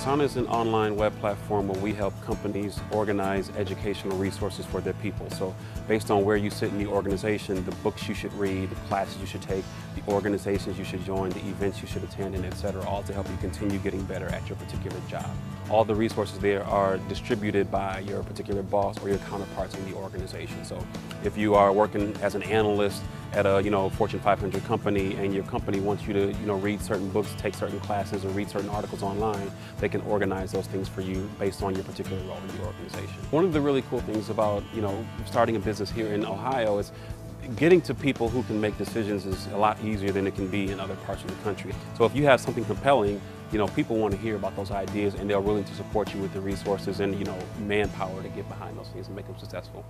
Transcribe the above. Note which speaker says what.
Speaker 1: Classana is an online web platform where we help companies organize educational resources for their people. So based on where you sit in the organization, the books you should read, the classes you should take, the organizations you should join, the events you should attend, and et cetera, all to help you continue getting better at your particular job. All the resources there are distributed by your particular boss or your counterparts in the organization. So if you are working as an analyst at a you know Fortune 500 company and your company wants you to you know read certain books, take certain classes, or read certain articles online, they can organize those things for you based on your particular role in the organization. One of the really cool things about you know starting a business here in Ohio is getting to people who can make decisions is a lot easier than it can be in other parts of the country. So if you have something compelling, you know, people want to hear about those ideas and they're willing to support you with the resources and, you know, manpower to get behind those things and make them successful.